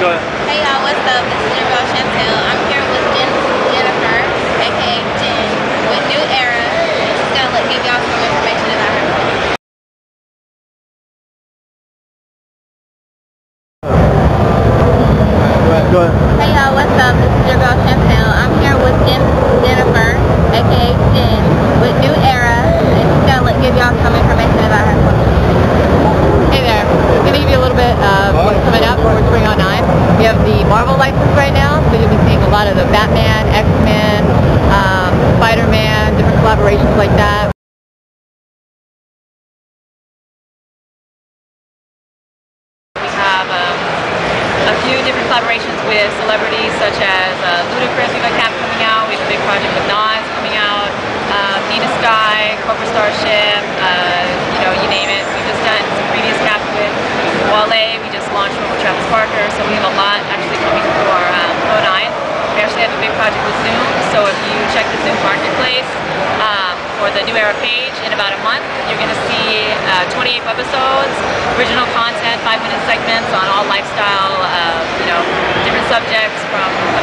Go ahead. Hey y'all, what's up? This is your girl Chantel. I'm here with Jen, Jennifer, aka Jen, with New Era. She's gonna let, give y'all some information about her. Go ahead. Go ahead. Hey y'all, what's up? This is your girl Chantel. I'm here with Jen, Jennifer, aka Jen, with New Era. And she's gonna let, give y'all some information about her. Hey there. I'm going to give you a little bit of what's coming up for Spring on 9. We have the Marvel license right now, so you'll be seeing a lot of the Batman, X-Men, um, Spider-Man, different collaborations like that. We have um, a few different collaborations with celebrities such as uh, Ludacris, we've got Cap coming out, we have a big project with Nas coming out, uh, Nina Sky, Cobra Starship, uh, you know, you name it. We've just done some previous caps with Wale, we just launched one with Travis Barker, so we have a lot actually coming for um, 09. We Zune, so if you check the Zune Marketplace um, or the New Era page in about a month, you're going to see uh, 28 episodes, original content, five-minute segments on all lifestyle, uh, you know, different subjects from